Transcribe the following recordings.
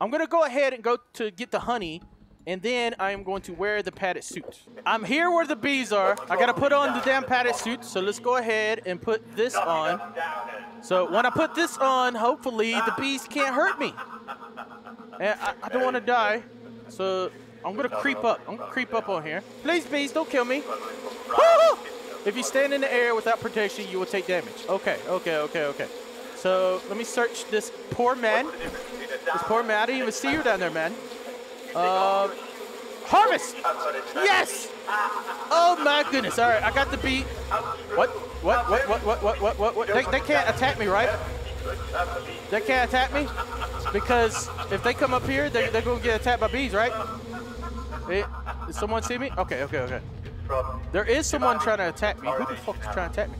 I'm gonna go ahead and go to get the honey, and then I am going to wear the padded suit. I'm here where the bees are. I gotta put on the damn padded suit, so let's go ahead and put this on. So when I put this on, hopefully the bees can't hurt me. And I, I don't want to die, so I'm gonna creep up. I'm gonna creep up on here. Please, bees, don't kill me. If you stand in the air without protection, you will take damage. Okay, okay, okay, okay. So let me search this poor man. This poor Matt, I didn't even see you down there, man. Uh, Harvest! Yes! Oh my goodness. All right, I got the beat. What? What? What? What? What? What? What? what? what? They, they can't attack me, right? They can't attack me? Because if they come up here, they, they're going to get attacked by bees, right? Hey, did someone see me? Okay, okay, okay. There is someone trying to attack me. Who the fuck is trying to attack me?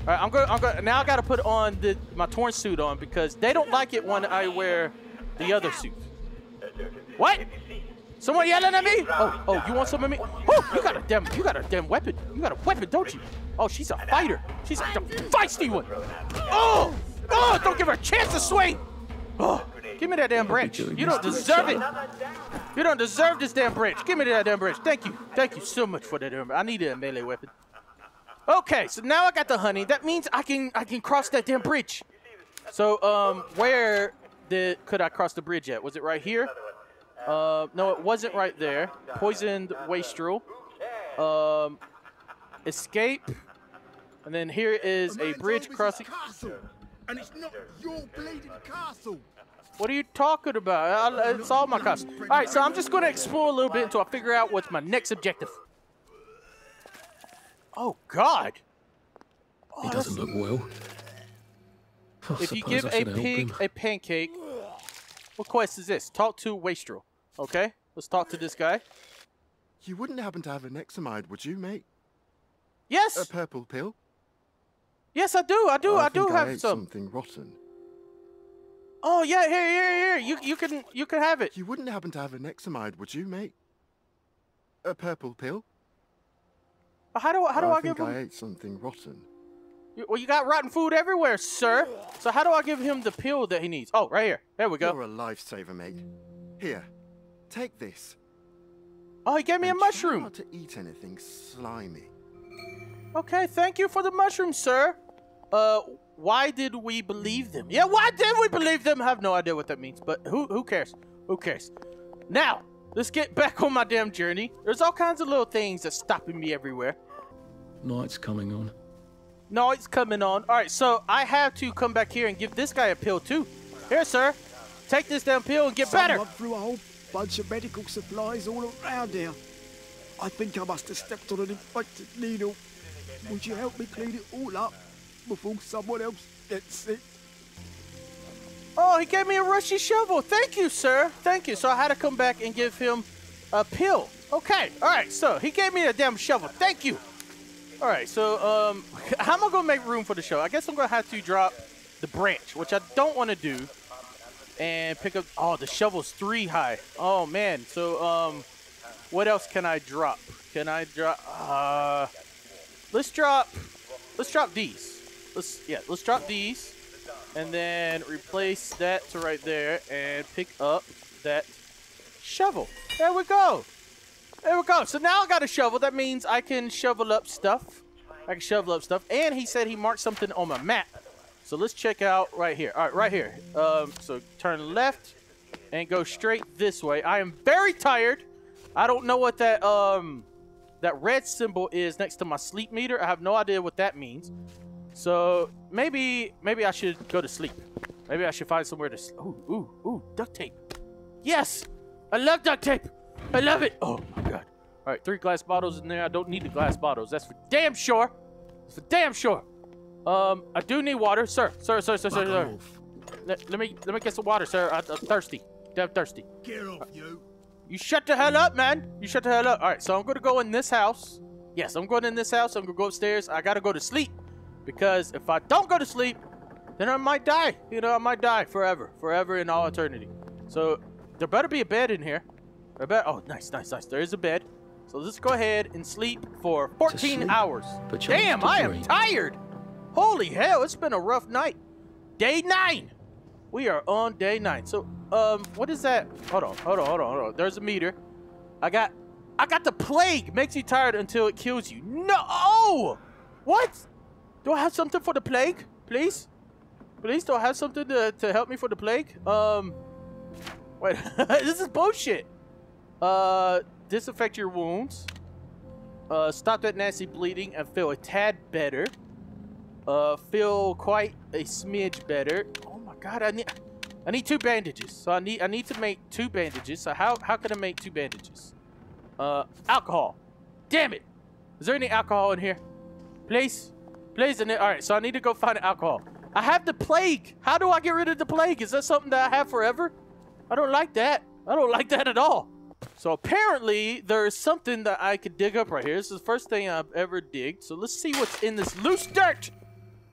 All right, I'm going. I'm going. Now I got to put on the, my torn suit on because they don't like it when I wear the other suit. What? Someone yelling at me? Oh, oh, you want some of me? Oh, you got a damn, you got a damn weapon. You got a weapon, don't you? Oh, she's a fighter. She's a feisty one. Oh, oh, don't give her a chance to swing. Oh, give me that damn branch. You don't deserve it. You don't deserve this damn branch. Give me that damn branch. Thank you. Thank you so much for that damn. I need a melee weapon. Okay, so now I got the honey. That means I can I can cross that damn bridge. So um, where did could I cross the bridge yet? Was it right here? Uh, no, it wasn't right there. Poisoned wastrel. Um, escape. And then here is a bridge crossing. Castle, and it's not your bleeding castle. What are you talking about? I, it's all my cost. All right, so I'm just going to explore a little bit until I figure out what's my next objective. Oh God! Oh, He that's- doesn't look well. I if you give a pig a pancake, what quest is this? Talk to Wastrel. Okay, let's talk to this guy. You wouldn't happen to have an examide, would you, mate? Yes, A purple pill? yes, I do. I do. I, do think I have ate some. something rotten. Oh yeah, here, here, here. You you can you can have it. You wouldn't happen to have an examide, would you, mate? A purple pill? How do how do I, think give I him? ate something rotten. You- Well, you got rotten food everywhere, sir. So how do I give him the pill that he needs? Oh, right here. There we go. You're a lifesaver, mate. Here, take this. Oh, he gave me a and try mushroom. Not to eat anything slimy. Okay, thank you for the mushroom, sir. Uh, why did we believe them? Yeah, why did we believe them? I have no idea what that means, but who who cares? Who cares? Now, let's get back on my damn journey. There's all kinds of little things that's stopping me everywhere. Night's coming on. No, it's coming on. All right, so I have to come back here and give this guy a pill too. Here, sir. Take this damn pill and get better. Someone threw a whole bunch of medical supplies all around here. I think I must have stepped on an infected needle. Would you help me clean it all up before someone else gets sick? Oh, he gave me a rusty shovel. Thank you, sir. Thank you. So I had to come back and give him a pill. Okay. All right. So he gave me a damn shovel. Thank you. All right. So um, how am I gonna make room for the show? I guess I'm gonna have to drop the branch, which I don't want to do, and pick up. Oh, the shovel's three high. Oh man. So um, what else can I drop? Can I drop? Uh, let's drop. Let's drop these. Let's yeah. Let's drop these and then replace that to right there and pick up that shovel. There we go. There we go. So now I got a shovel. That means I can shovel up stuff. I can shovel up stuff. And he said he marked something on my map. So let's check out right here. All right, right here. Um, so turn left and go straight this way. I am very tired. I don't know what that um that red symbol is next to my sleep meter. I have no idea what that means. So maybe maybe I should go to sleep. Maybe I should find somewhere to. Ooh ooh ooh duct tape. Yes, I love duct tape. I love it. Oh my god. All right, three glass bottles in there. I don't need the glass bottles. That's for damn sure. That's for damn sure. Um, I do need water, sir. Sir, sir, sir, sir, sir. Let, let me let me get some water, sir. I, I'm thirsty. Damn thirsty. Get off, you. You shut the hell up, man. You shut the hell up. All right, so I'm gonna go in this house. Yes, I'm going in this house. I'm gonna go upstairs. I gotta go to sleep because if I don't go to sleep, then I might die. You know, I might die forever, forever in all eternity. So there better be a bed in here. Oh, nice, nice, nice. There is a bed. So let's go ahead and sleep for 14 sleep? hours. But Damn, I am tired. Holy hell, it's been a rough night. Day nine. We are on day nine. So Um, what is that? Hold on, hold on, hold on, hold on. There's a meter. I got, I got the plague. Makes you tired until it kills you. No! What? Do I have something for the plague? Please? Please, do I have something to, to help me for the plague? Um, wait, this is bullshit. Uh, disinfect your wounds. Uh, stop that nasty bleeding and feel a tad better. Uh, feel quite a smidge better. Oh my god, I need, I need two bandages. So I need, I need to make two bandages. So how, how can I make two bandages? Uh, alcohol. Damn it! Is there any alcohol in here? Please, please. In there. All right. So I need to go find alcohol. I have the plague. How do I get rid of the plague? Is that something that I have forever? I don't like that. I don't like that at all. So apparently there's something that I could dig up right here. This is the first thing I've ever digged. So let's see what's in this loose dirt.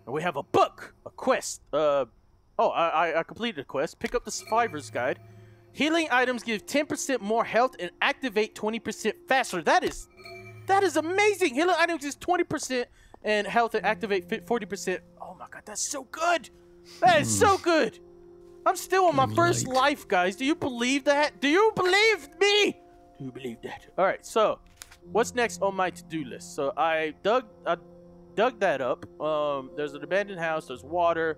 And we have a book, a quest. Uh, oh, I, I completed a quest. Pick up the Survivor's Guide. Healing items give 10% more health and activate 20% faster. That is, that is amazing. Healing items is 20% and health and activate 40%. Oh my god, that's so good. That is so good. I'm still on my first Light. life, guys. Do you believe that? Do you believe me? Do you believe that? All right, so what's next on my to-do list? So I dug, I dug that up. Um, there's an abandoned house. There's water.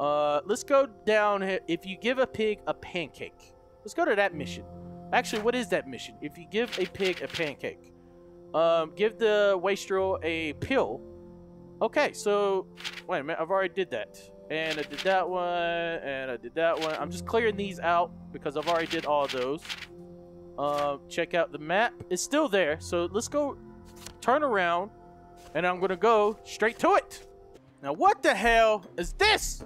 Uh, let's go down here. If you give a pig a pancake, let's go to that mission. Actually, what is that mission? If you give a pig a pancake, um, give the wastrel a pill. Okay, so wait a minute. I've already did that, and I did that one, and I did that one. I'm just clearing these out because I've already did all those. Um, check out the map. It's still there, so let's go turn around, and I'm gonna go straight to it. Now, what the hell is this?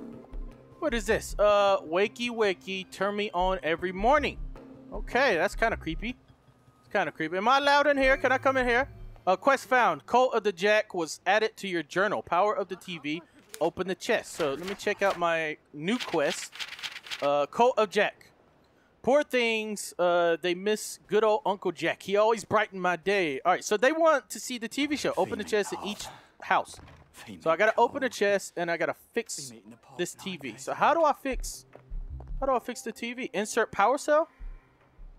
What is this? Uh, wakey wakey, turn me on every morning. Okay, that's kind of creepy. It's kind of creepy. Am I allowed in here? Can I come in here? Uh, quest found. Cult of the Jack was added to your journal. Power of the TV. Open the chest. So let me check out my new quest. Uh, Cult of Jack. Poor things, uh, they miss good old Uncle Jack. He always brightened my day. All right, so they want to see the TV show. Open the chest in each house. So I gotta open the chest and I gotta fix this TV. So how do I fix? How do I fix the TV? Insert power cell.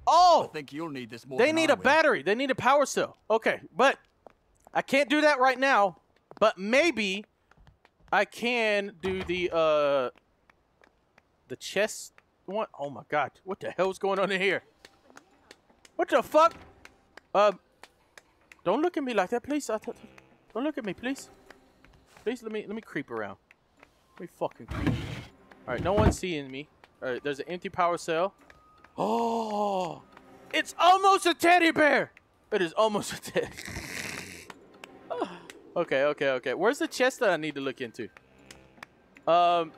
Oh, I think you'll need this more they need a battery. They need a power cell. Okay, but I can't do that right now. But maybe I can do the uh the chest one. Oh my god, what the hell's going on in here? What the fuck? Um, don't look at me like that, please. I don't look at me, please. Please let me let me creep around. Let me fucking creep. All right, no one's seeing me. All right, there's an empty power cell. Oh, it's almost a teddy bear. It is almost a teddy. Okay, okay, okay. Where's the chest that I need to look into? Um,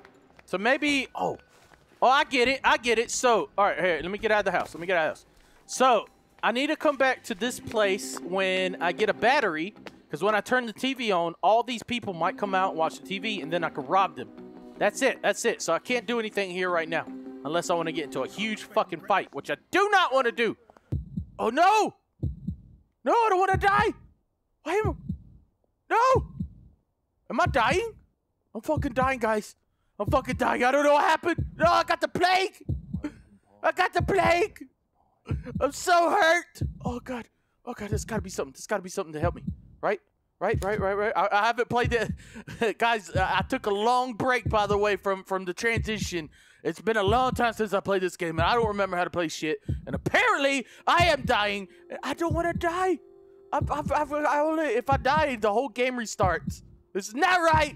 so maybe. Oh, oh, I get it. I get it. So, all right, here. Let me get out of the house. Let me get out of the house. So, I need to come back to this place when I get a battery. Because when I turn the TV on, all these people might come out and watch the TV, and then I can rob them. That's it. That's it. So I can't do anything here right now. Unless I want to get into a huge fucking fight, which I do not want to do. Oh, no! No, I don't want to die! Why am No! Am I dying? I'm fucking dying, guys. I'm fucking dying. I don't know what happened. No, I got the plague! I got the plague! I'm so hurt! Oh, God. Oh, God, there's got to be something. There's got to be something to help me. Right? Right, right, right, right. I, I haven't played it. Guys, I I took a long break, by the way, from, from the transition. It's been a long time since I played this game, and I don't remember how to play shit. And apparently, I am dying. I don't want to die. I, I, I, only, if I die, the whole game restarts. This is not right.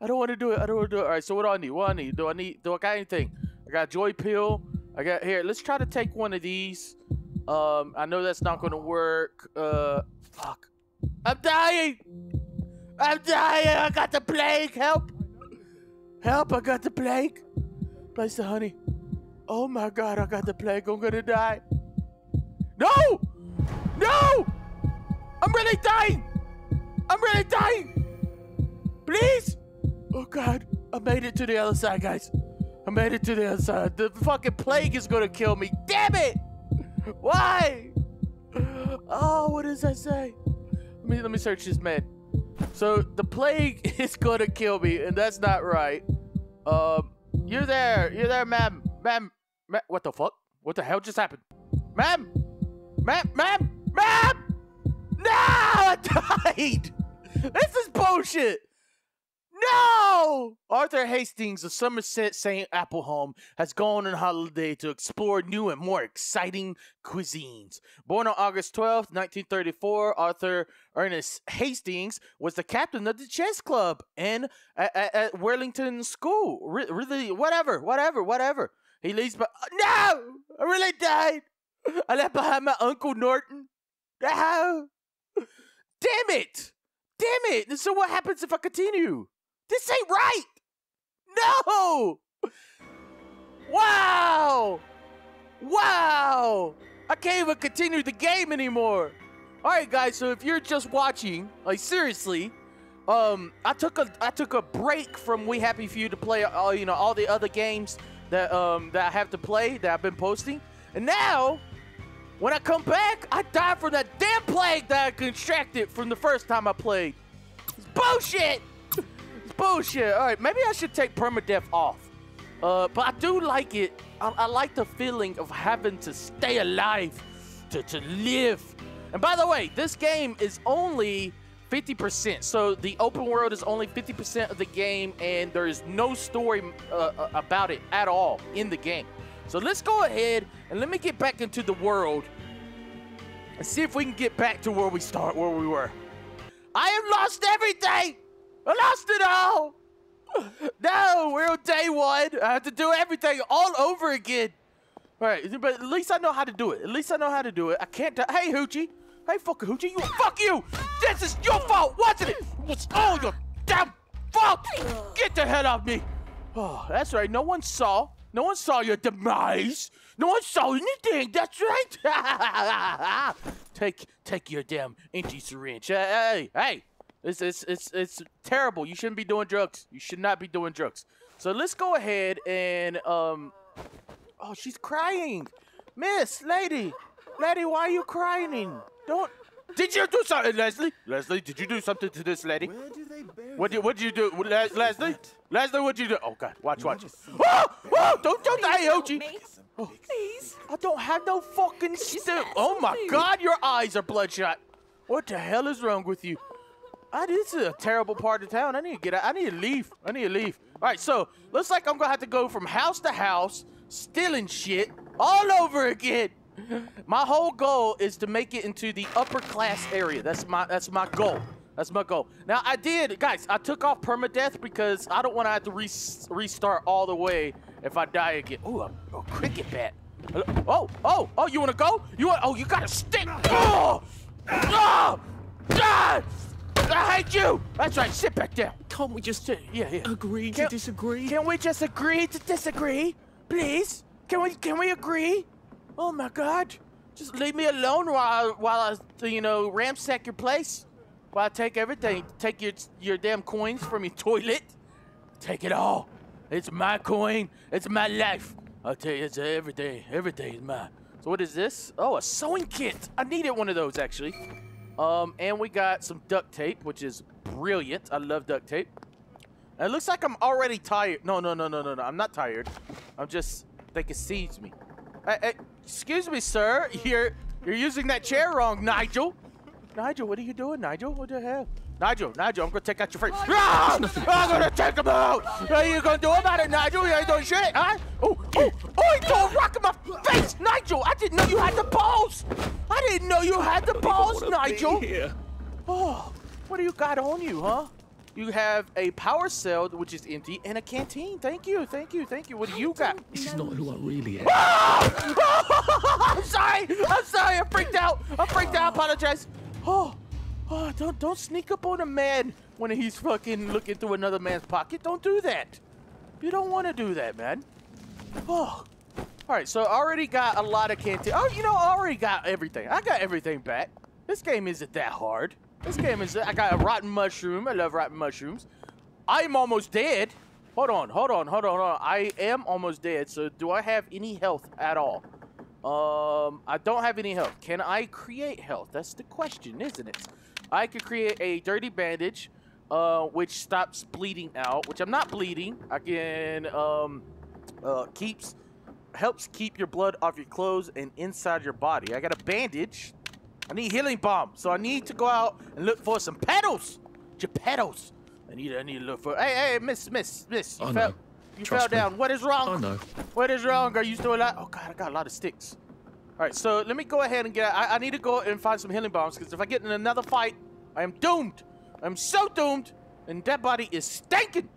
I don't want to do it. I don't want to do it. All right, so what do I need? What do I need? Do I need? Do I got anything? I got joy pill. I got here. Let's try to take one of these. Um, I know that's not going to work. Uh, fuck. I'm dying. I'm dying. I got the plague. Help. Help. I got the plague. Place the honey. Oh my god, I got the plague. I'm gonna die. No! No! I'm really dying! I'm really dying! Please! Oh god, I made it to the other side, guys. I made it to the other side. The fucking plague is gonna kill me. Damn it! Why? Oh, what does that say? Let me let me search this man. So the plague is gonna kill me, and that's not right. Um, you're there, you're there, ma'am, ma'am, Ma- what the fuck? What the hell just happened? Ma'am! Ma'am! Ma'am! Ma'am! No! I died! This is bullshit! No! Arthur Hastings of Somerset St. Appleholm has gone on holiday to explore new and more exciting cuisines. Born on August 12th, 1934, Arthur Ernest Hastings was the captain of the chess club and at, at, at Wellington School. Re- really, whatever, whatever, whatever. He leaves, but no! I really died! I left behind my Uncle Norton. No! Damn it! Damn it! And So what happens if I continue? This ain't right! No! Wow! Wow! I can't even continue the game anymore. All right, guys. So if you're just watching, like seriously, um, I took a I took a break from We Happy Few to play all you know all the other games that um that I have to play that I've been posting, and now when I come back, I die from that damn plague that I contracted from the first time I played. It's bullshit. It's bullshit. All right, maybe I should take permadeath off. Uh, but I do like it. I, I like the feeling of having to stay alive, to, to live. And by the way, this game is only 50%. So the open world is only 50% of the game, and there is no story uh, uh, about it at all in the game. So let's go ahead and let me get back into the world and see if we can get back to where we start, where we were. I have lost everything. I lost it all. No, we're on day one. I have to do everything all over again. All right, but at least I know how to do it. At least I know how to do it. I can't. hey, Hoochie. Hey, fuck Hoochie. You fuck you. This is your fault, wasn't it? It was all your damn fault. Get the hell off me. Oh, that's right. No one saw. No one saw your demise. No one saw anything. That's right. take, take your damn empty syringe. Hey, hey, hey. It's, it's, it's, it's terrible. You shouldn't be doing drugs. You should not be doing drugs. So let's go ahead and um. Oh, she's crying. Miss, lady, lady, why are you crying? Don't. Did you do something, Leslie? Leslie, did you do something to this lady? Where do they bury What did what did you do, Les- Leslie? Leslie, what did you do? Oh God, watch, watch. Oh, oh, don't, don't die, OG. Please. I don't have no fucking stick. Oh my God, your eyes are bloodshot. What the hell is wrong with you? Ah, this is a terrible part of town. I need to get out. I need to leave. I need to leave. All right, so looks like I'm gonna have to go from house to house, stealing shit all over again. My whole goal is to make it into the upper class area. That's my that's my goal. That's my goal. Now I did, guys. I took off permadeath because I don't want to have to re- restart all the way if I die again. Ooh, a, a cricket bat. Oh, oh, oh! You want to go? You want? Oh, you got a stick. Oh, oh, God! I hate you. That's right. Sit back down. Can't we just Sit- Yeah, yeah. agree to Can- disagree? Can we just agree to disagree, please? Can we can we agree? Oh my God! Just leave me alone while while I you know ransack your place. I take everything, take your your damn coins from your toilet. Take it all. It's my coin. It's my life. I'll tell you, it's everything. Everything is mine. So what is this? Oh, a sewing kit. I needed one of those actually. Um, and we got some duct tape, which is brilliant. I love duct tape. And it looks like I'm already tired. No, no, no, no, no, no. I'm not tired. I'm just they can seize me. Excuse me, sir. You're you're using that chair wrong, Nigel. Nigel, what are you doing, Nigel? What the hell? Nigel, Nigel, I'm gonna take out your face. Ah! I'm gonna take him out. What are you gonna do about it, Nigel? You ain't doing shit, huh? Oh, oh, oh, he threw a rock in my face, Nigel. I didn't know you had the balls. I didn't know you had the balls, Nigel. Oh, what do you got on you, huh? You have a power cell, which is empty, and a canteen. Thank you, thank you, thank you. What do you got? This is not who I really am. I'm sorry. I'm sorry. I freaked out. I freaked out. I apologize. Oh, oh, don't don't sneak up on a man when he's fucking looking through another man's pocket. Don't do that. You don't want to do that, man. Oh. All right, so I already got a lot of canteen. Oh, you know, I already got everything. I got everything back. This game isn't that hard. This game is. I got a rotten mushroom. I love rotten mushrooms. I'm almost dead. Hold on, hold on, hold on, hold on. I am almost dead. So do I have any health at all? Um, I don't have any health. Can I create health? That's the question, isn't it? I could create a dirty bandage, uh, which stops bleeding out. Which I'm not bleeding. I can um, uh, keeps helps keep your blood off your clothes and inside your body. I got a bandage. I need healing balm, so I need to go out and look for some petals. Geppettos. I need I need to look for. Hey, hey, miss, miss, miss. You I fell. You Trust fell me. down. What is wrong? I know. What is wrong? Are you still alive? Oh God, I got a lot of sticks. All right, so let me go ahead and get. I, I need to go and find some healing balms because if I get in another fight, I am doomed. I'm so doomed, and that body is stinking.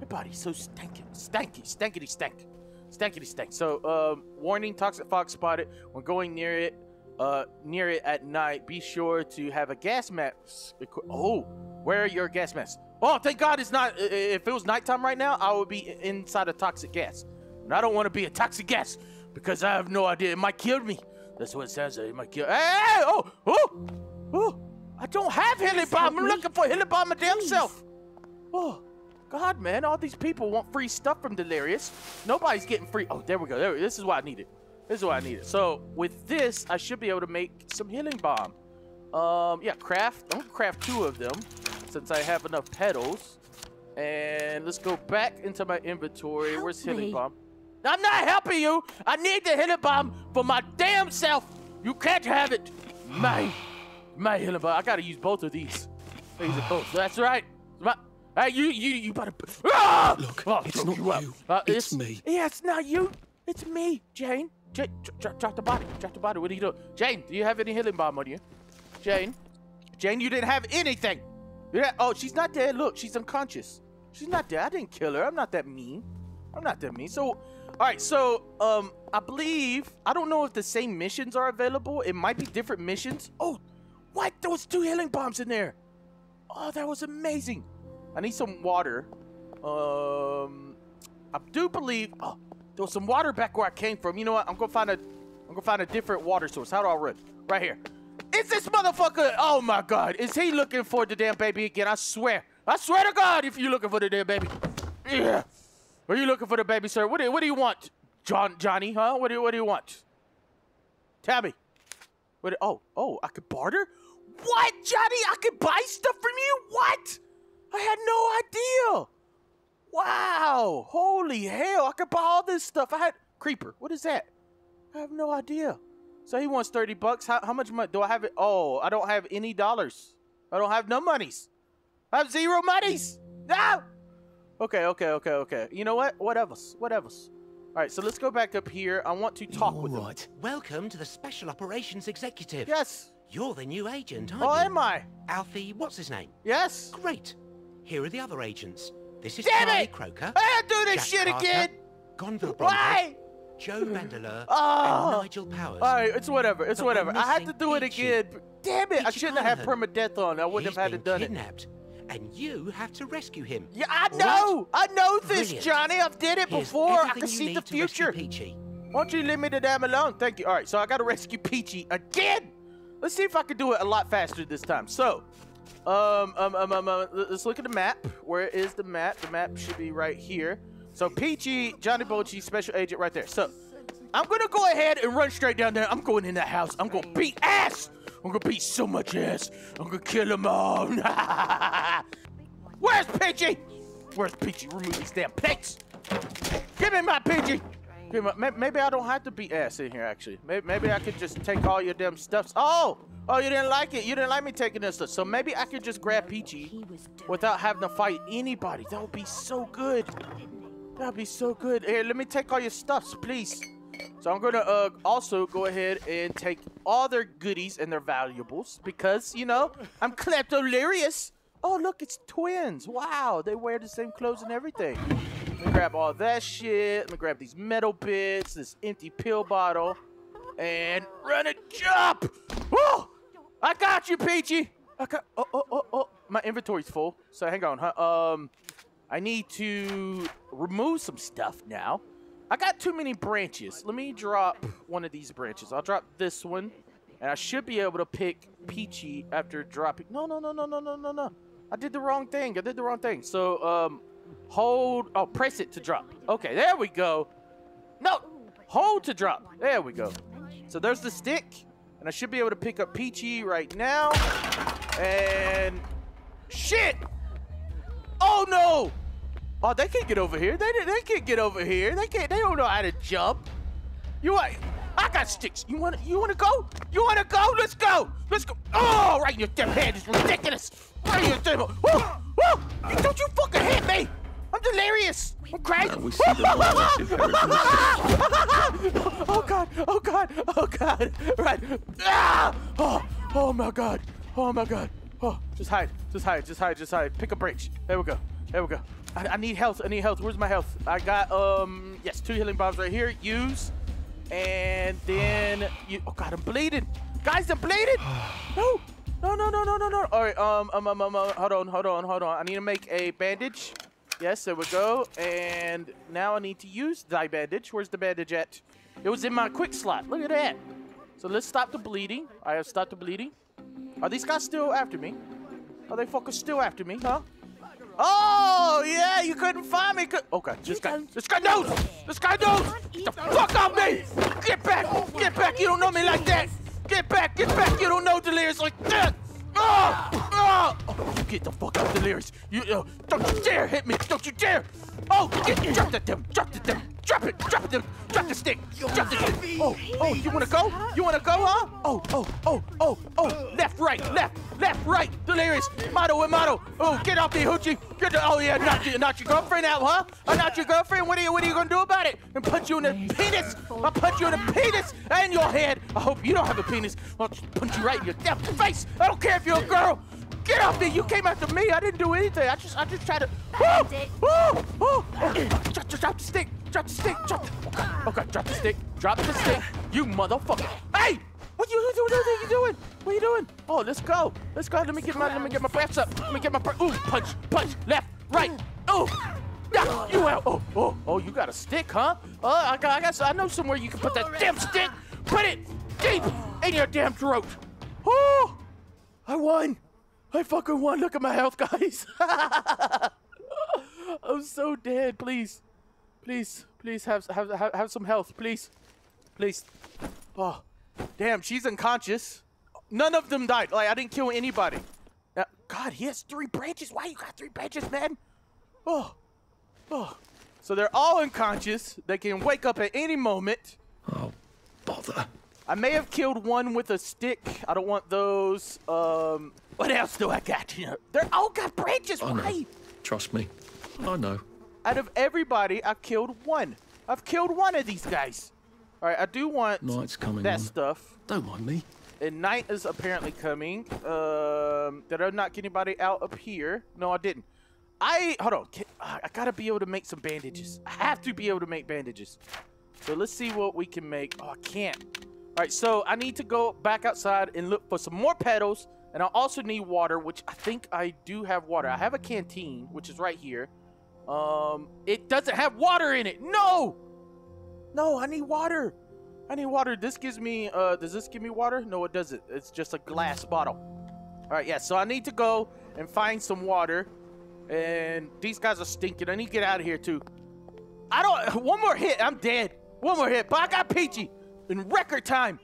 That body's so stinking, stanky, stankity stank, stankity stank. So, um, warning: toxic fox spotted. When going near it, uh, near it at night, be sure to have a gas mask. Oh, where are your gas masks? Oh, thank God it's not. If it was nighttime right now, I would be inside a toxic gas, and I don't want to be a toxic gas because I have no idea. It might kill me. That's what it sounds like. It might kill. Hey, hey, oh, oh, oh! I don't have healing balm. I'm me. looking for healing balm my damn Please. self. Oh, God, man! All these people want free stuff from Delirious. Nobody's getting free. Oh, there we go. There, we- go. this is what I needed. This is what I needed. So with this, I should be able to make some healing balm. Um, yeah, craft. I'm gonna craft two of them since I have enough petals. And let's go back into my inventory. Help Where's healing balm? I'm not helping you. I need the healing balm for my damn self. You can't have it. My, my healing balm. I gotta use both of these. These are both. That's right. My, hey, you, you, you better. Ah! Look, Oh, it's not you you. Uh, It's me. Yeah, it's not you. It's me, Jane. Jane, dr- dr- drop the body. Drop the body. What are you doing? Jane, do you have any healing balm on you? Jane, Jane, you didn't have anything. Didn't- oh, she's not dead. Look, she's unconscious. She's not dead. I didn't kill her. I'm not that mean. I'm not that mean. So, all right. So, um, I believe I don't know if the same missions are available. It might be different missions. Oh, what? There was two healing balms in there. Oh, that was amazing. I need some water. Um, I do believe. Oh, there was some water back where I came from. You know what? I'm gonna find a. I'm gonna find a different water source. How do I run? Right here. Is this motherfucker? Oh my God! Is he looking for the damn baby again? I swear. I swear to God, if you're looking for the damn baby. Yeah. Are you looking for the baby, sir? What do, what do you want, John Johnny? Huh? What do you, what do you want? Tell me. What? do- Oh, oh, I could barter. What, Johnny? I could buy stuff from you? What? I had no idea. Wow. Holy hell. I could buy all this stuff. I had creeper. What is that? I have no idea. So he wants 30 bucks. How, how much money do I have it? Oh, I don't have any dollars. I don't have no monies. I have zero monies. No. Okay, okay, okay, okay. You know what? Whatever. Whatever. All right, so let's go back up here. I want to talk All with him. right. Welcome to the Special Operations Executive. Yes. You're the new agent, aren't Oh, you? am I? Alfie, what's his name? Yes. Great. Here are the other agents. This is Damn Charlie it! Croker. I do this Jack shit Carter, again. Gonville Why? Joe Vandeleur, Oh. and Nigel Powers. All right, it's whatever. It's But whatever. I had to do it again. Damn it! I shouldn't have had permadeath on. I wouldn't He's have had to done it. kidnapped, and you have to rescue him. Yeah, I know. I know this, Brilliant. Johnny. I've did it Here's before. I can see the future. Peachy. Why don't you leave me the damn alone? Thank you. All right, so I got to rescue Peachy again. Let's see if I can do it a lot faster this time. So, um, um, um, um, um, let's look at the map. Where is the map? The map should be right here. So Peachy, Johnny Bochi, special agent, right there. So, I'm gonna go ahead and run straight down there. I'm going in that house. I'm gonna beat ass. I'm gonna beat so much ass. I'm gonna kill them all. Where's Peachy? Where's Peachy? Remove these damn plates. Give me my Peachy. Give me my, maybe I don't have to beat ass in here, actually. Maybe, maybe I could just take all your damn stuffs. Oh! Oh, you didn't like it. You didn't like me taking this stuff. So maybe I could just grab Peachy without having to fight anybody. That would be so good. That would be so good. Here, let me take all your stuffs, please. So I'm gonna uh, also go ahead and take all their goodies and their valuables because you know I'm kleptolarious. Oh look, it's twins. Wow, they wear the same clothes and everything. Let me grab all that shit. Let me grab these metal bits, this empty pill bottle, and run a jump. Oh, I got you, Peachy. I got. Oh oh oh oh. My inventory's full. So hang on, huh? Um, I need to remove some stuff now. I got too many branches. Let me drop one of these branches. I'll drop this one. And I should be able to pick Peachy after dropping. No, no, no, no, no, no, no, no. I did the wrong thing. I did the wrong thing. So, um, hold. Oh, press it to drop. Okay, there we go. No, hold to drop. There we go. So there's the stick. And I should be able to pick up Peachy right now. And shit. Oh no! Oh, they can't get over here. They they can't get over here. They can't. They don't know how to jump. You want? I got sticks. You want? You want to go? You want to go? Let's go. Let's go. Oh, right in your damn head. is ridiculous. Right in your damn. Woo. You- Don't you fucking hit me. I'm delirious. I'm crazy. And we see the last inheritance. oh god! Oh god! Oh god! Right! Ah! Oh! Oh my god! Oh my god! Oh! Just hide! Just hide! Just hide! Just hide! Pick a branch. There we go. There we go. I, I need health. I need health. Where's my health? I got um yes two healing balms right here. Use, and then you. Oh god! I'm bleeding. Guys, I'm bleeding. No! No! No! No! No! No! No! All right. Um. Um. Um. um, um hold on. Hold on. Hold on. I need to make a bandage. Yes, there we go. And now I need to use thy bandage. Where's the bandage at? It was in my quick slot. Look at that. So let's stop the bleeding. I have stopped the bleeding. Are these guys still after me? Are they fuckers still after me, huh? Oh, yeah, you couldn't find me. Okay, this guy, this guy knows. This guy knows. Get the fuck off me. Get back. Get back. You don't know me like that. Get back. Get back. You don't know Delirious like that. Oh, oh, oh, you get the fuck out, Delirious. You, uh, don't you dare hit me. Don't you dare. Oh, get, drop that them. Drop that them. Drop it. Drop it. Them. Drop the stick. Drop the stick. Oh, oh, you wanna go? You wanna go, huh? Oh, oh, oh, oh, oh. Left, right, left, left, right. Delirious. Motto and motto. Oh, get off me, hoochie. Get the, oh yeah, not your, not your girlfriend out, huh? I'm not your girlfriend. What are you, what are you gonna do about it? And punch you in the penis. I'll punch you in the penis and your head. I hope you don't have a penis. I'll punch you right in your damn face. I don't care if you're a girl. Get off me! You came after me. I didn't do anything. I just, I just tried to. Woo! Woo! Woo! Drop, drop, drop the stick. Drop the stick. Drop. The, okay, drop the stick. Drop the stick. You motherfucker! Hey! What you, what you, what you doing? What are you doing? Oh, let's go. Let's go. Let me get my, let me get my breaths up. Let me get my breath. Ooh, punch, punch, left, right. Ooh. Yeah, you out. Oh, oh, oh, you got a stick, huh? Oh, I got, I got, I know somewhere you can put that damn stick. Put it deep in your damn throat. Oh, I won. I fucking won. Look at my health, guys. I'm so dead. Please, please, please have have have, some health, please, please. Oh, damn, she's unconscious. None of them died. Like I didn't kill anybody. Uh, God, he has three branches. Why you got three branches, man? Oh, oh. So they're all unconscious. They can wake up at any moment. Oh, bother. I may have killed one with a stick. I don't want those. Um, what else do I got? You know, they're all got branches. I know. Why? Trust me. I know. Out of everybody, I've killed one. I've killed one of these guys. All right, I do want Night's coming that on. stuff. Don't mind me. And night is apparently coming. Um, did I not get anybody out up here? No, I didn't. I hold on. I I gotta be able to make some bandages. I have to be able to make bandages. So let's see what we can make. Oh, I can't. All right, so I need to go back outside and look for some more petals, and I also need water, which I think I do have water. I have a canteen, which is right here. Um, it doesn't have water in it. No, no, I need water. I need water. This gives me. Uh, does this give me water? No, it doesn't. It's just a glass bottle. All right, yeah. So I need to go and find some water, and these guys are stinking. I need to get out of here too. I don't. One more hit, I'm dead. One more hit, but I got Peachy in record time.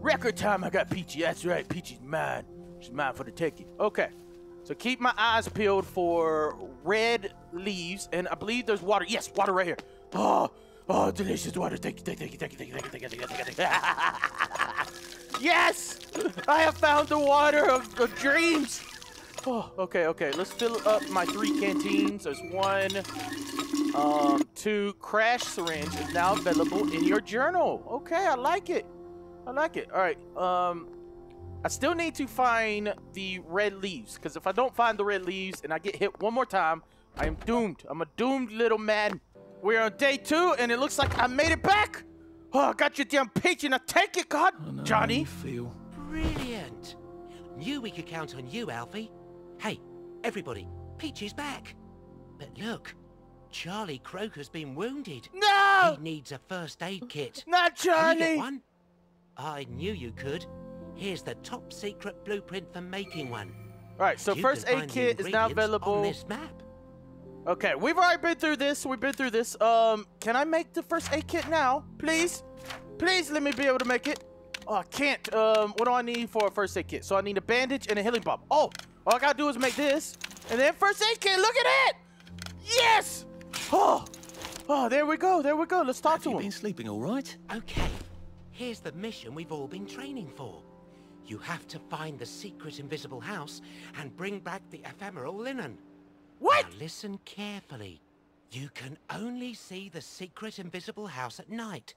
Record time, I got Peachy. That's right, Peachy's mine. She's mine for the taking. Okay. So keep my eyes peeled for red leaves. And I believe there's water. Yes, water right here. Oh, oh, delicious water. Thank you, thank you, thank you, thank you, thank you, thank you, thank you, thank you. yes! I have found the water of, of dreams. Oh, okay, okay. Let's fill up my three canteens. There's one, um, two. Crash syringe is now available in your journal. Okay, I like it. I like it. All right. Um, I still need to find the red leaves because if I don't find the red leaves and I get hit one more time, I am doomed. I'm a doomed little man. We're on day two, and it looks like I made it back. Oh, I got your damn peach, and I take it, God, I know how Johnny. you feel. Brilliant. Knew we could count on you, Alfie. Hey, everybody, Peachy's back. But look, Charlie Croker's been wounded. No, He needs a first aid kit. not Can you get one? I knew you could. Here's the top secret blueprint for making one. All right, so You first can aid kit is now available. on this map. Okay, we've already been through this. We've been through this. Um, can I make the first aid kit now, please? Please let me be able to make it. Oh, I can't. Um, what do I need for a first aid kit? So I need a bandage and a healing balm. Oh, all I gotta do is make this, and then first aid kit. Look at that! Yes! Oh, Oh, there we go. There we go. Let's talk Have to you him. been sleeping all right? Okay, here's the mission we've all been training for. You have to find the secret invisible house and bring back the ephemeral linen. What? Now listen carefully. You can only see the secret invisible house at night,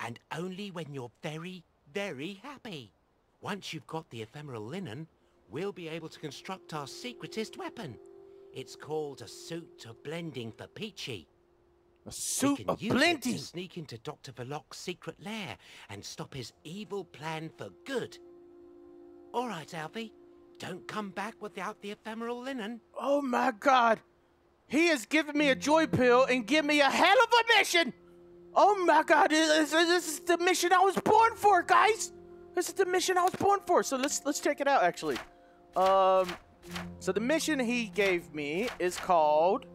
and only when you're very, very happy. Once you've got the ephemeral linen, we'll be able to construct our secretist weapon. It's called a suit of blending for Peachy. A suit of blending. to sneak into Dr. Verloc's secret lair and stop his evil plan for good. All right, Alfie. Don't come back without the ephemeral linen. Oh my God. He has given me a joy pill and give me a hell of a mission. Oh my God. This, this is the mission I was born for, guys. This is the mission I was born for. So let's let's check it out actually. Um so the mission he gave me is called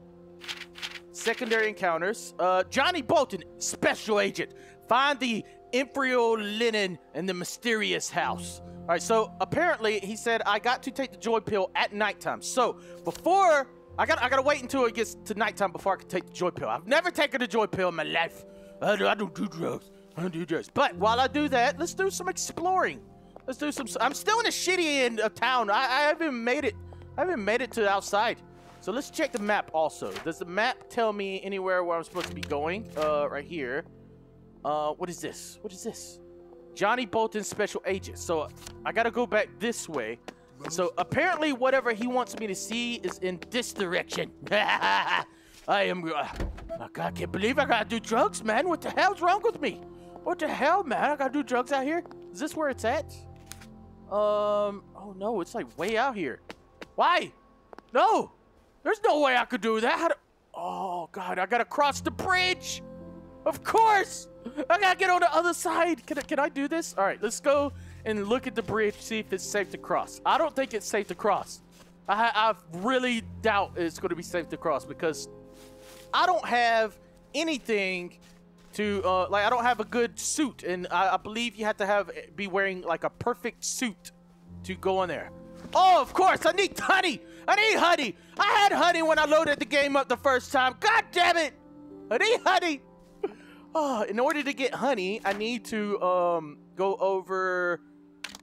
Secondary Encounters. Uh Johnny Bolton, Special Agent. Find the Imperial Linen in the mysterious house. All right, so apparently he said I got to take the joy pill at nighttime. So before I got I gotta wait until it gets to nighttime before I can take the joy pill. I've never taken a joy pill in my life. I don't, I don't do drugs. I don't do drugs. But while I do that, let's do some exploring. Let's do some. I'm still in the shitty end of town. I, I haven't made it. I haven't made it to the outside. So let's check the map also. Does the map tell me anywhere where I'm supposed to be going? Uh, right here. Uh, what is this? What is this? Johnny Bolton Special Agent. So I gotta go back this way. So apparently, whatever he wants me to see is in this direction. I am. Uh, I God, can't believe I gotta do drugs, man. What the hell's wrong with me? What the hell, man? I gotta do drugs out here. Is this where it's at? Um. Oh no, it's like way out here. Why? No, there's no way I could do that. Do... Oh God, I gotta cross the bridge. Of course! I gotta get on the other side. Can I, can I do this? All right, let's go and look at the bridge, see if it's safe to cross. I don't think it's safe to cross. I, I really doubt it's going to be safe to cross because I don't have anything to uh, like. I don't have a good suit, and I, I believe you have to have be wearing like a perfect suit to go in there. Oh, of course, I need honey. I need honey. I had honey when I loaded the game up the first time. God damn it! I need honey. Oh, in order to get honey, I need to um go over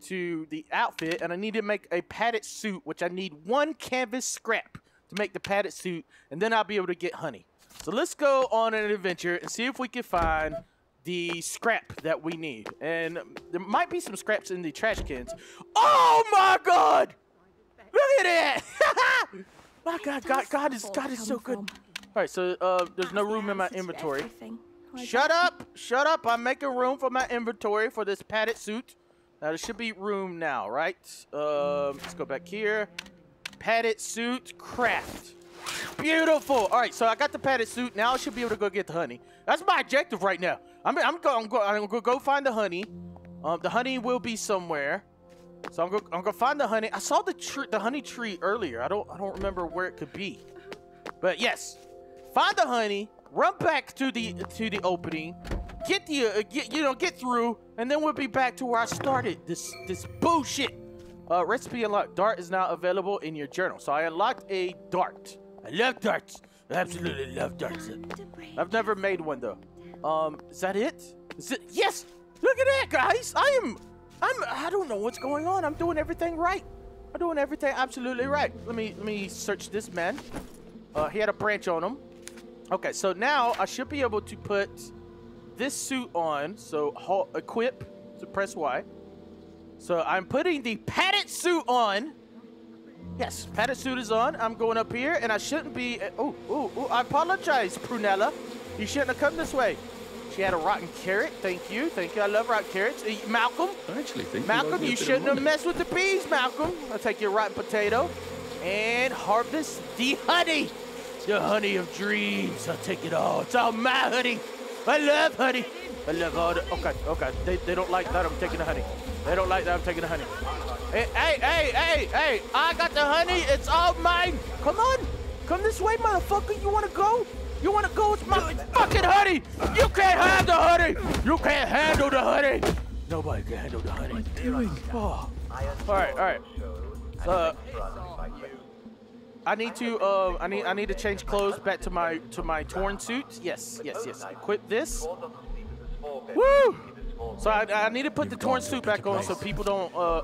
to the outfit, and I need to make a padded suit, which I need one canvas scrap to make the padded suit, and then I'll be able to get honey. So let's go on an adventure and see if we can find the scrap that we need. And there might be some scraps in the trash cans. Oh my god! Look at that! my god, God, God is God is so good. All right, so uh, there's no room in my inventory. Shut up! Shut up! I'm making room for my inventory for this padded suit. Now there should be room now, right? Um, let's go back here. Padded suit craft. Beautiful. All right, so I got the padded suit. Now I should be able to go get the honey. That's my objective right now. I'm I'm going I'm go, I'm gonna go find the honey. Um, the honey will be somewhere. So I'm gonna I'm gonna find the honey. I saw the tree, the honey tree earlier. I don't I don't remember where it could be. But yes, find the honey. Run back to the to the opening. Get the uh, get you know get through, and then we'll be back to where I started. This this bullshit. Uh, recipe unlocked. Dart is now available in your journal. So I unlocked a dart. I love darts. I absolutely love darts. I've never made one though. Um, is that it? Is it? Yes. Look at that, guys. I am. I'm. I don't know what's going on. I'm doing everything right. I'm doing everything absolutely right. Let me let me search this man. Uh, he had a branch on him. Okay, so now I should be able to put this suit on. So hold, equip. So press Y. So I'm putting the padded suit on. Yes, padded suit is on. I'm going up here, and I shouldn't be. Oh, oh, oh! I apologize, Prunella. You shouldn't have come this way. She had a rotten carrot. Thank you, thank you. I love rotten carrots. Uh, Malcolm, I actually think Malcolm, a you shouldn't have messed with the bees, Malcolm. I'll take your rotten potato and harvest the honey. The honey of dreams. I'll take it all. It's all my honey. I love honey. I love all the. Okay, okay. They, they don't like that I'm taking the honey. They don't like that I'm taking the honey. Hey, hey, hey, hey, hey. I got the honey. It's all mine. Come on. Come this way, motherfucker. You want to go? You want to go? It's my fucking honey. You can't have the honey. You can't handle the honey. Nobody can handle the honey. What are you Oh. All right, all right. So, I need to uh I need I need to change clothes back to my to my torn suit. Yes, yes, yes. Equip this. Woo! So I, I need to put the torn suit back on so people don't uh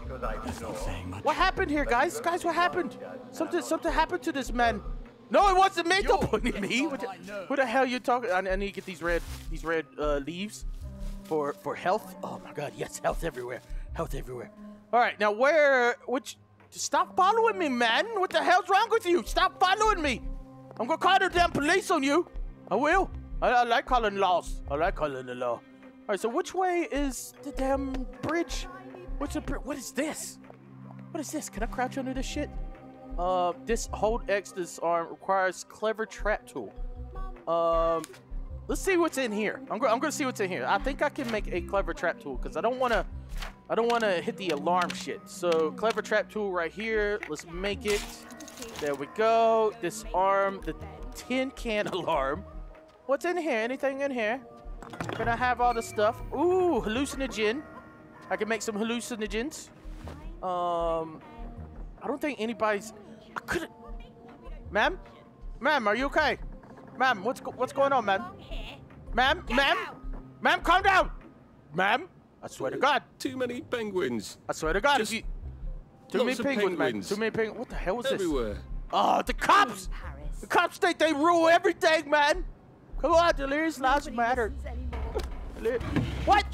What happened here, guys? Guys, what happened? Something something happened to this man. No, it wasn't. Don't put me. What the, what the hell you talking? I, I need to get these red these red uh, leaves for for health. Oh my god, yes, health everywhere. Health everywhere. All right, now where which stop following me, man. What the hell's wrong with you? Stop following me. I'm gonna call the damn police on you. I will. I, I like calling laws. I like calling the law. All right, so which way is the damn bridge? What's the bri- what is this? What is this? Can I crouch under this shit? Uh, this hold X this arm requires clever trap tool. Um, let's see what's in here. I'm, I'm gonna see what's in here. I think I can make a clever trap tool because I don't want to. I don't want to hit the alarm shit. So clever trap tool right here. Let's make it. There we go. Disarm the tin can alarm. What's in here? Anything in here? Can I have all the stuff? Ooh, hallucinogen. I can make some hallucinogens. Um, I don't think anybody's. I couldn't. Ma'am, ma'am, are you okay? Ma'am, what's what's going on, ma'am? Ma'am, ma'am, ma'am, calm down. Ma'am, I swear to God, Too many penguins. I swear to God, Just if you. Too many of penguins, penguins. Too many penguins. What the hell was this? Everywhere. Oh, the cops! The cops think they rule everything, man. Come on, delirious lives matter. Delir- What?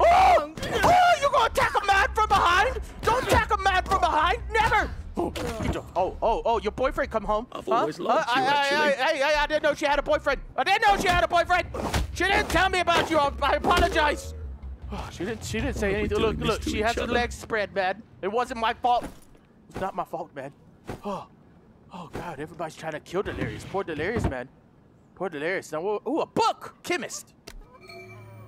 Oh! Oh, you gonna attack a man from behind? Don't attack a man from behind. Never. Oh, you don't- oh, oh, oh, your boyfriend come home. I've huh? always liked Uh, you, I, I, actually. I, hey, hey, I didn't know she had a boyfriend. I didn't know she had a boyfriend. She didn't tell me about you. I, I apologize. Oh, she didn't. She didn't say Why anything. Look, look. She has her legs spread, man. It wasn't my fault. It's not my fault, man. Oh, oh God! Everybody's trying to kill Delirious. Poor Delirious, man. Poor Delirious. Now, ooh, a book. Chemist.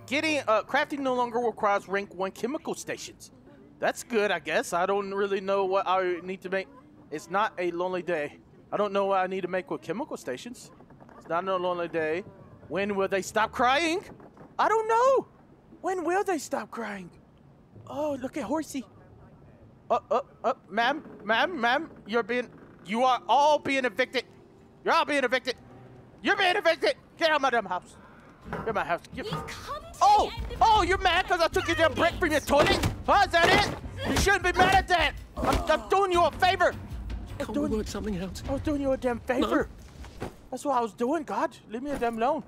Getting uh, crafting no longer requires rank one chemical stations. That's good, I guess. I don't really know what I need to make. It's not a lonely day. I don't know what I need to make with chemical stations. It's not a lonely day. When will they stop crying? I don't know. When will they stop crying? Oh, look at Horsey. Uh, uh, uh, ma'am, ma'am, ma'am, you're being, you are all being evicted. You're all being evicted. You're being evicted. Get out of my damn house. Get out of my house. Get, We've come to Oh, the end of oh, you're mad because I took your damn brick from your toilet? Huh, is that it? You shouldn't be mad at that. I'm, I'm doing you a favor. I'm Can't doing, work something out? I was doing you a damn favor. That's what I was doing, God. Leave me a damn alone.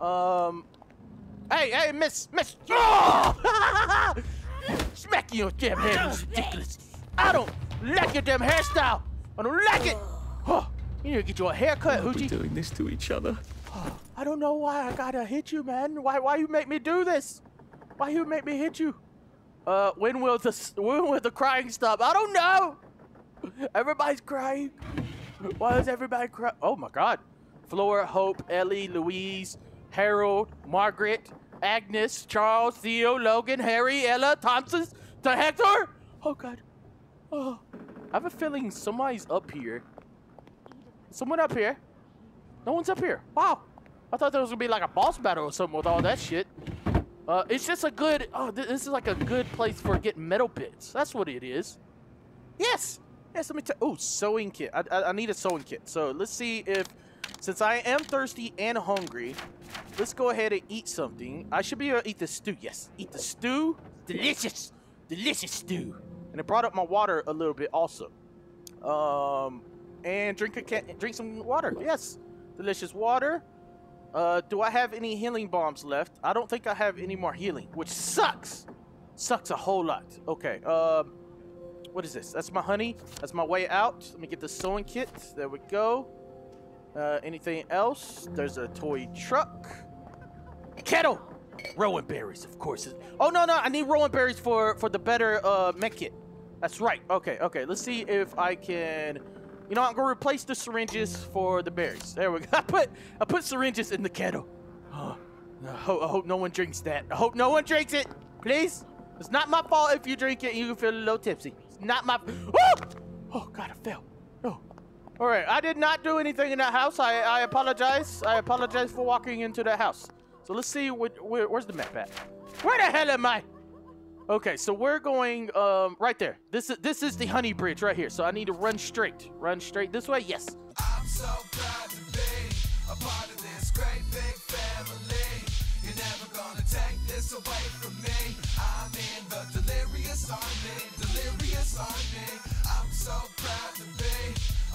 Um, hey, hey, miss, miss. Oh! Smack your damn head. It's ridiculous. I don't like your damn hairstyle. I don't like it. Oh, you need to get you a haircut, Why are we Hoochie. doing this to each other? I don't know why I gotta hit you, man. Why why you make me do this? Why you make me hit you? Uh, when will the when will the crying stop? I don't know. Everybody's crying. Why is everybody crying? Oh my God! Flora, Hope, Ellie, Louise, Harold, Margaret, Agnes, Charles, Theo, Logan, Harry, Ella, Thompson, to Hector. Oh God. Oh, I have a feeling somebody's up here. Someone up here. No one's up here. Wow. I thought there was gonna be like a boss battle or something with all that shit. Uh, it's just a good. Oh, th- this is like a good place for getting metal bits. That's what it is. Yes. Yes. Let me tell. Oh, sewing kit. I, I I need a sewing kit. So let's see if, since I am thirsty and hungry, let's go ahead and eat something. I should be able to eat the stew. Yes. Eat the stew. Delicious. Delicious stew. And it brought up my water a little bit also. Um, and drink a can, drink some water. Yes, delicious water. Uh, do I have any healing balms left? I don't think I have any more healing, which sucks. Sucks a whole lot. Okay. Um, what is this? That's my honey. That's my way out. Let me get the sewing kit. There we go. Uh, anything else? There's a toy truck. Kettle. Rowan berries, of course. Oh no, no, I need rowan berries for for the better uh mech kit. That's right. Okay, okay. Let's see if I can. You know, I'm gonna replace the syringes for the berries. There we go. I put I put syringes in the kettle. Oh, I, hope, I hope no one drinks that. I hope no one drinks it. Please. It's not my fault if you drink it and you feel a little tipsy. It's not my. Oh, oh God, I fell. No. All right, I did not do anything in that house. I, I apologize. I apologize for walking into that house. So let's see what, where, where's the map at? Where the hell am I? Okay, so we're going um, right there. This is this is the honey bridge right here. So I need to run straight. Run straight this way. Yes. I'm so proud to be a part of this great big family. You're never gonna take this away from me. I'm in the delirious army, delirious army. I'm so proud to be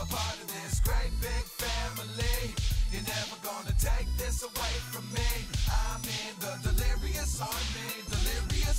a part of this great big family. You're never gonna take this away from me. I'm in the delirious army.